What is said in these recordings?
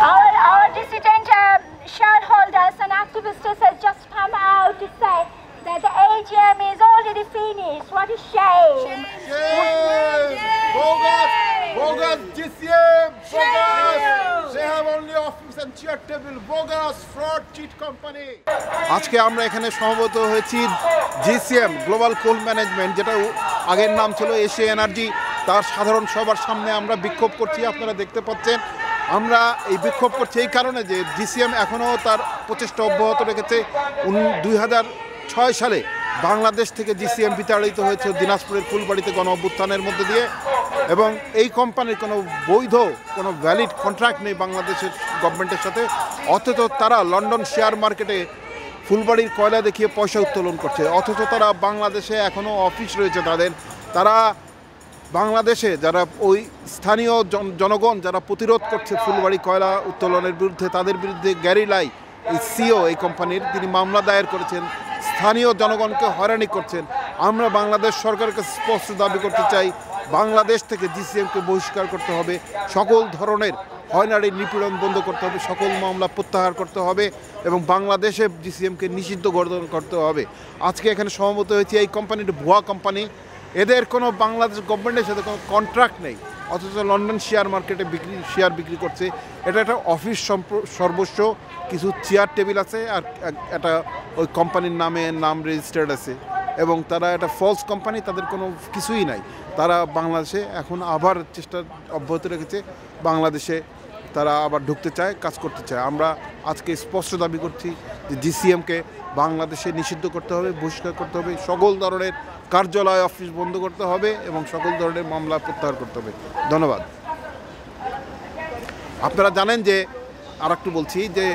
Our, our dissident um, shareholders and activists has just come out to say that the AGM is already finished. What a shame. Bogus! Bogus GCM! Bogus! They have only office and chair table. Bogus! Fraud, cheat company! আজকে আমরা এখানে সমবেত হয়েছি GCM global কোল management যেটা আগের নাম ছিল Asia energy তার সাধারণ সবার সামনে আমরা বিক্ষোভ করছি আপনারা দেখতে পাচ্ছেন আমরা এই বিক্ষোভ করছি এই কারণে যে জিসিএম এখনও তার প্রচেষ্টা অব্যাহত রেখেছে দুই হাজার ছয় সালে বাংলাদেশ থেকে জিসিএম বিতাড়িত হয়েছে দিনাজপুরের ফুলবাড়িতে গণ অভ্যুত্থানের মধ্যে দিয়ে এবং এই কোম্পানির কোনো বৈধ, কোনো ভ্যালিড কন্ট্রাক্ট নেই বাংলাদেশের গভর্নমেন্টের সাথে। অথচ তারা লন্ডন শেয়ার মার্কেটে ফুলবাড়ির কয়লা দেখিয়ে পয়সা উত্তোলন করছে। অথচ তারা বাংলাদেশে এখনও অফিস রয়েছে তাদের। তারা বাংলাদেশে যারা ওই স্থানীয় জন- জনগণ যারা প্রতিরোধ করছে ফুলবাড়ি কয়লা উত্তোলনের বিরুদ্ধে, তাদের বিরুদ্ধে গ্যারি লাই এই সিও এই কোম্পানির, তিনি মামলা দায়ের করেছেন স্থানীয় জনগণকে হয়রানি করছেন। আমরা বাংলাদেশ সরকারকে স্পষ্ট দাবি করতে চাই, বাংলাদেশ থেকে জিসিএমকে বহিষ্কার করতে হবে। সকল ধরনের হয়নারি নিপীড়ন বন্ধ করতে হবে, সকল মামলা প্রত্যাহার করতে হবে এবং বাংলাদেশে জিসিএমকে নিষিদ্ধ গঠন করতে হবে। আজকে এখানে সমবেত হয়েছে এই কোম্পানিটি ভুয়া কোম্পানি। এদের কোনো বাংলাদেশ গভর্নমেন্টের সাথে কোনো কন্ট্রাক্ট নেই। অথচ লন্ডন শেয়ার মার্কেটে বিক্রি, শেয়ার বিক্রি করছে। এটা একটা অফিস সর্বস্ব, কিছু চেয়ার টেবিল আছে আর এক- একটা ওই কোম্পানির নামে নাম রেজিস্টার্ড আছে। এবং তারা একটা ফলস কোম্পানি তাদের কোনো কিছুই নাই। তারা বাংলাদেশে এখন আবার চেষ্টা অব্যাহত রেখেছে। বাংলাদেশে তারা আবার ঢুকতে চায়, কাজ করতে চায়। আমরা আজকে স্পষ্ট দাবি করছি যে জিসিএমকে বাংলাদেশে নিষিদ্ধ করতে হবে, বহিষ্কার করতে হবে, সকল ধরনের কার্যালয়, অফিস বন্ধ করতে হবে এবং সকল ধরনের মামলা প্রত্যাহার করতে হবে। ধন্যবাদ। আপনারা জানেন যে আর একটু বলছি যে,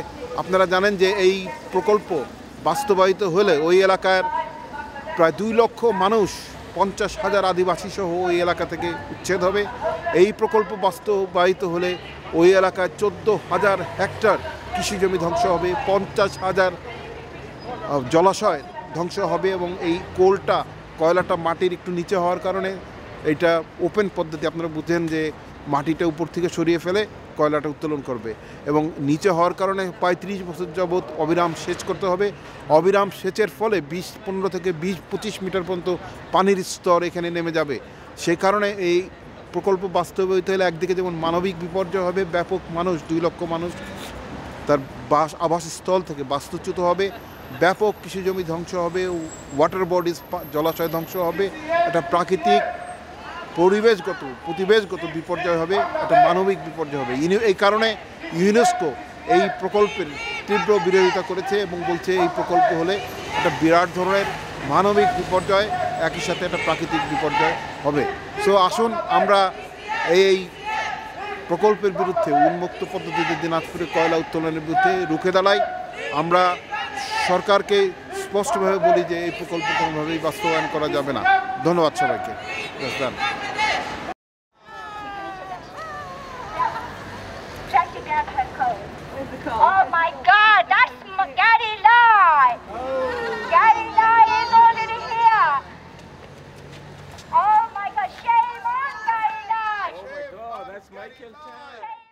আপনারা জানেন যে এই প্রকল্প বাস্তবায়িত হলে ওই এলাকার প্রায় দুই লক্ষ মানুষ, পঞ্চাশ হাজার আদিবাসী সহ ওই এলাকা থেকে উচ্ছেদ হবে। এই প্রকল্প বাস্তবায়িত হলে ওই এলাকায় চোদ্দ হাজার হেক্টর কৃষি জমি ধ্বংস হবে, পঞ্চাশ হাজার জলাশয় ধ্বংস হবে এবং এই কোলটা, কয়লাটা মাটির একটু নিচে হওয়ার কারণে এইটা ওপেন পদ্ধতি আপনারা বুঝেন যে মাটিটা উপর থেকে সরিয়ে ফেলে কয়লাটা উত্তোলন করবে। এবং নিচে হওয়ার কারণে পঁয়ত্রিশ বছর যাবৎ অবিরাম সেচ করতে হবে। অবিরাম সেচের ফলে বিশ, পনেরো থেকে বিশ, পঁচিশ মিটার পর্যন্ত পানির স্তর এখানে নেমে যাবে। সে কারণে এই প্রকল্প বাস্তবায়িত হলে একদিকে যেমন মানবিক বিপর্যয় হবে, ব্যাপক মানুষ, দুই লক্ষ মানুষ তার বাস আবাসস্থল থেকে বাস্তুচ্যুত হবে। ব্যাপক কৃষি জমি ধ্বংস হবে। ওয়াটার বডিজ জলাশয় ধ্বংস হবে। একটা প্রাকৃতিক পরিবেশগত, প্রতিবেশগত বিপর্যয় হবে। একটা মানবিক বিপর্যয় হবে। এই কারণে ইউনেস্কো এই প্রকল্পের তীব্র বিরোধিতা করেছে এবং বলছে এই প্রকল্প হলে একটা বিরাট ধরনের মানবিক বিপর্যয়, একই সাথে একটা প্রাকৃতিক বিপর্যয় হবে। সো আসুন আমরা এই প্রকল্পের বিরুদ্ধে উন্মুক্ত পদ্ধতিতে দিনাজপুরে কয়লা উত্তোলনের বিরুদ্ধে রুখে দাঁড়ায় আমরা সরকারকে স্পষ্টভাবে বলি যে এই প্রকল্প কোনোভাবেই বাস্তবায়ন করা যাবে না। ধন্যবাদ সবাইকে। time.